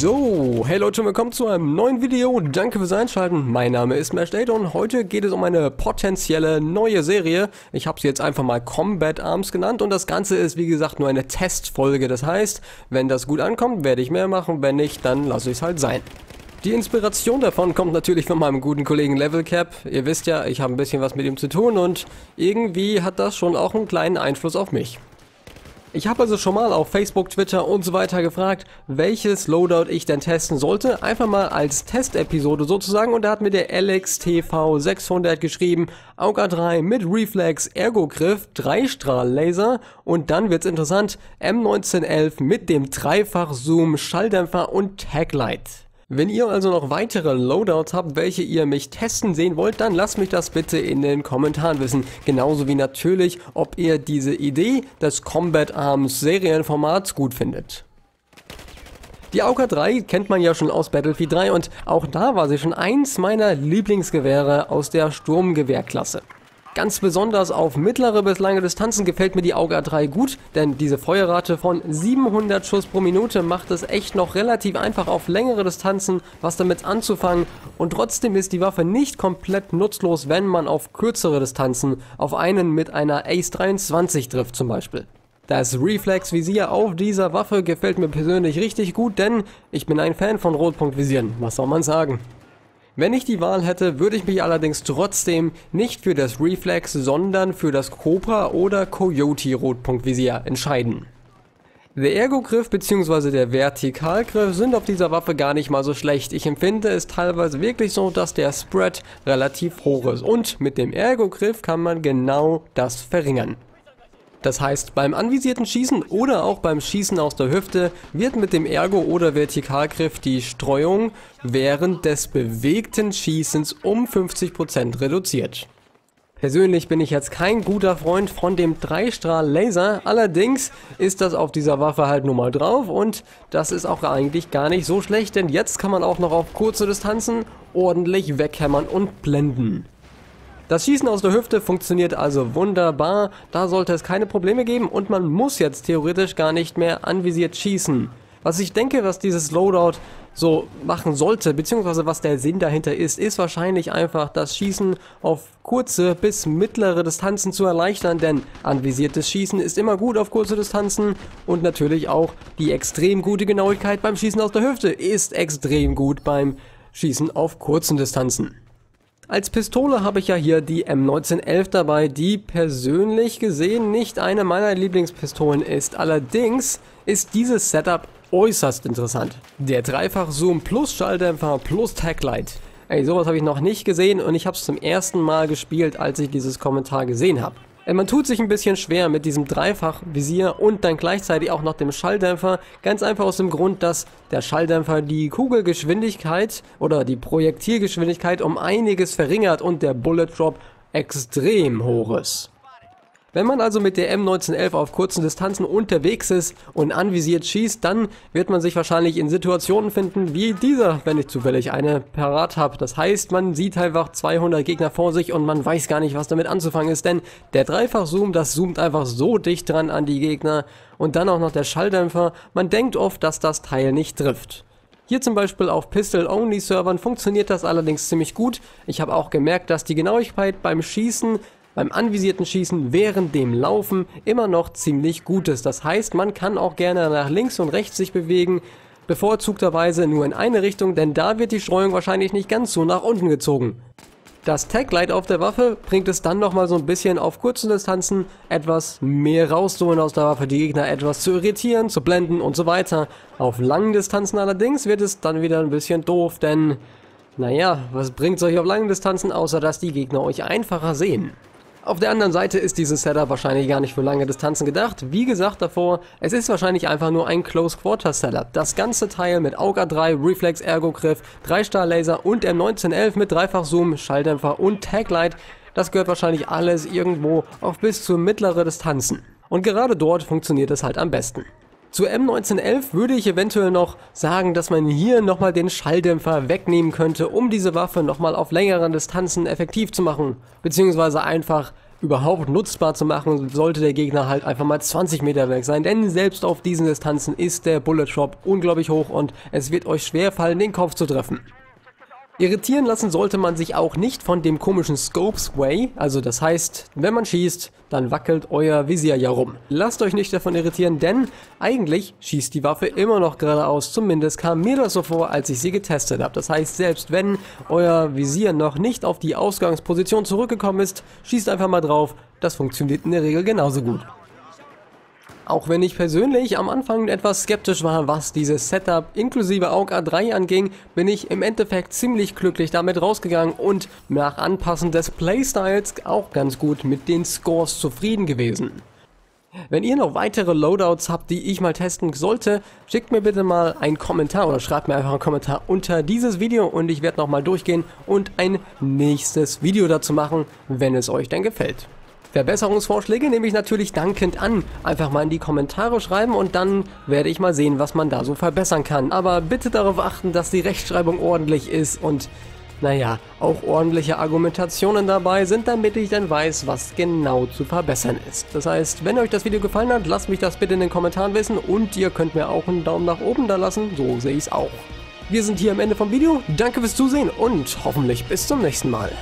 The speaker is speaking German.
So, hey Leute, willkommen zu einem neuen Video. Danke fürs Einschalten. Mein Name ist Mashdate und heute geht es um eine potenzielle neue Serie. Ich habe sie jetzt einfach mal Combat Arms genannt und das Ganze ist wie gesagt nur eine Testfolge. Das heißt, wenn das gut ankommt, werde ich mehr machen. Wenn nicht, dann lasse ich es halt sein. Die Inspiration davon kommt natürlich von meinem guten Kollegen Level Cap. Ihr wisst ja, ich habe ein bisschen was mit ihm zu tun und irgendwie hat das schon auch einen kleinen Einfluss auf mich. Ich habe also schon mal auf Facebook, Twitter und so weiter gefragt, welches Loadout ich denn testen sollte. Einfach mal als Testepisode sozusagen. Und da hat mir der LXTV600 geschrieben, AUGA 3 mit Reflex, Ergo-Griff, Dreistrahl-Laser und dann wird's interessant, M1911 mit dem Dreifach-Zoom, Schalldämpfer und Taglight. Wenn ihr also noch weitere Loadouts habt, welche ihr mich testen sehen wollt, dann lasst mich das bitte in den Kommentaren wissen. Genauso wie natürlich, ob ihr diese Idee des Combat Arms Serienformats gut findet. Die AUK 3 kennt man ja schon aus Battlefield 3 und auch da war sie schon eins meiner Lieblingsgewehre aus der Sturmgewehrklasse. Ganz besonders auf mittlere bis lange Distanzen gefällt mir die AUGA 3 gut, denn diese Feuerrate von 700 Schuss pro Minute macht es echt noch relativ einfach auf längere Distanzen was damit anzufangen und trotzdem ist die Waffe nicht komplett nutzlos, wenn man auf kürzere Distanzen auf einen mit einer Ace 23 trifft zum Beispiel. Das Reflex-Visier auf dieser Waffe gefällt mir persönlich richtig gut, denn ich bin ein Fan von Rotpunktvisieren, was soll man sagen. Wenn ich die Wahl hätte, würde ich mich allerdings trotzdem nicht für das Reflex, sondern für das Cobra oder Coyote Rotpunktvisier entscheiden. Der Ergo-Griff bzw. der Vertikalgriff sind auf dieser Waffe gar nicht mal so schlecht. Ich empfinde es teilweise wirklich so, dass der Spread relativ hoch ist und mit dem Ergo-Griff kann man genau das verringern. Das heißt, beim anvisierten Schießen oder auch beim Schießen aus der Hüfte wird mit dem Ergo- oder Vertikalgriff die Streuung während des bewegten Schießens um 50% reduziert. Persönlich bin ich jetzt kein guter Freund von dem Dreistrahl-Laser, allerdings ist das auf dieser Waffe halt nun mal drauf und das ist auch eigentlich gar nicht so schlecht, denn jetzt kann man auch noch auf kurze Distanzen ordentlich weghämmern und blenden. Das Schießen aus der Hüfte funktioniert also wunderbar, da sollte es keine Probleme geben und man muss jetzt theoretisch gar nicht mehr anvisiert schießen. Was ich denke, was dieses Loadout so machen sollte, beziehungsweise was der Sinn dahinter ist, ist wahrscheinlich einfach das Schießen auf kurze bis mittlere Distanzen zu erleichtern, denn anvisiertes Schießen ist immer gut auf kurze Distanzen und natürlich auch die extrem gute Genauigkeit beim Schießen aus der Hüfte ist extrem gut beim Schießen auf kurzen Distanzen. Als Pistole habe ich ja hier die M1911 dabei, die persönlich gesehen nicht eine meiner Lieblingspistolen ist. Allerdings ist dieses Setup äußerst interessant. Der Dreifach-Zoom plus Schalldämpfer plus Taglight. Ey, sowas habe ich noch nicht gesehen und ich habe es zum ersten Mal gespielt, als ich dieses Kommentar gesehen habe. Äh, man tut sich ein bisschen schwer mit diesem Dreifachvisier und dann gleichzeitig auch noch dem Schalldämpfer. Ganz einfach aus dem Grund, dass der Schalldämpfer die Kugelgeschwindigkeit oder die Projektilgeschwindigkeit um einiges verringert und der Bullet Drop extrem hoch ist. Wenn man also mit der M1911 auf kurzen Distanzen unterwegs ist und anvisiert schießt, dann wird man sich wahrscheinlich in Situationen finden wie dieser, wenn ich zufällig eine parat habe. Das heißt, man sieht einfach 200 Gegner vor sich und man weiß gar nicht, was damit anzufangen ist, denn der Dreifach-Zoom, das zoomt einfach so dicht dran an die Gegner und dann auch noch der Schalldämpfer. Man denkt oft, dass das Teil nicht trifft. Hier zum Beispiel auf Pistol-Only-Servern funktioniert das allerdings ziemlich gut. Ich habe auch gemerkt, dass die Genauigkeit beim Schießen beim anvisierten Schießen während dem Laufen immer noch ziemlich gut ist. Das heißt, man kann auch gerne nach links und rechts sich bewegen, bevorzugterweise nur in eine Richtung, denn da wird die Streuung wahrscheinlich nicht ganz so nach unten gezogen. Das Taglight auf der Waffe bringt es dann nochmal so ein bisschen auf kurzen Distanzen etwas mehr rauszuholen aus der Waffe, die Gegner etwas zu irritieren, zu blenden und so weiter. Auf langen Distanzen allerdings wird es dann wieder ein bisschen doof, denn naja, was bringt es euch auf langen Distanzen, außer dass die Gegner euch einfacher sehen. Auf der anderen Seite ist dieses Setup wahrscheinlich gar nicht für lange Distanzen gedacht. Wie gesagt davor, es ist wahrscheinlich einfach nur ein Close Quarter Setup. Das ganze Teil mit AUGA 3, Reflex Ergo Griff, 3-Star Laser und M1911 mit Dreifach Zoom, Schalldämpfer und Taglight, das gehört wahrscheinlich alles irgendwo auf bis zu mittlere Distanzen. Und gerade dort funktioniert es halt am besten. Zu M1911 würde ich eventuell noch sagen, dass man hier nochmal den Schalldämpfer wegnehmen könnte, um diese Waffe nochmal auf längeren Distanzen effektiv zu machen, beziehungsweise einfach überhaupt nutzbar zu machen, sollte der Gegner halt einfach mal 20 Meter weg sein, denn selbst auf diesen Distanzen ist der Bullet Drop unglaublich hoch und es wird euch schwer fallen, den Kopf zu treffen. Irritieren lassen sollte man sich auch nicht von dem komischen Scopes Way, also das heißt, wenn man schießt, dann wackelt euer Visier ja rum. Lasst euch nicht davon irritieren, denn eigentlich schießt die Waffe immer noch geradeaus, zumindest kam mir das so vor, als ich sie getestet habe. Das heißt, selbst wenn euer Visier noch nicht auf die Ausgangsposition zurückgekommen ist, schießt einfach mal drauf, das funktioniert in der Regel genauso gut. Auch wenn ich persönlich am Anfang etwas skeptisch war, was dieses Setup inklusive AUG A3 anging, bin ich im Endeffekt ziemlich glücklich damit rausgegangen und nach Anpassen des Playstyles auch ganz gut mit den Scores zufrieden gewesen. Wenn ihr noch weitere Loadouts habt, die ich mal testen sollte, schickt mir bitte mal einen Kommentar oder schreibt mir einfach einen Kommentar unter dieses Video und ich werde nochmal durchgehen und ein nächstes Video dazu machen, wenn es euch denn gefällt. Verbesserungsvorschläge nehme ich natürlich dankend an. Einfach mal in die Kommentare schreiben und dann werde ich mal sehen, was man da so verbessern kann. Aber bitte darauf achten, dass die Rechtschreibung ordentlich ist und naja, auch ordentliche Argumentationen dabei sind, damit ich dann weiß, was genau zu verbessern ist. Das heißt, wenn euch das Video gefallen hat, lasst mich das bitte in den Kommentaren wissen und ihr könnt mir auch einen Daumen nach oben da lassen, so sehe ich es auch. Wir sind hier am Ende vom Video, danke fürs Zusehen und hoffentlich bis zum nächsten Mal.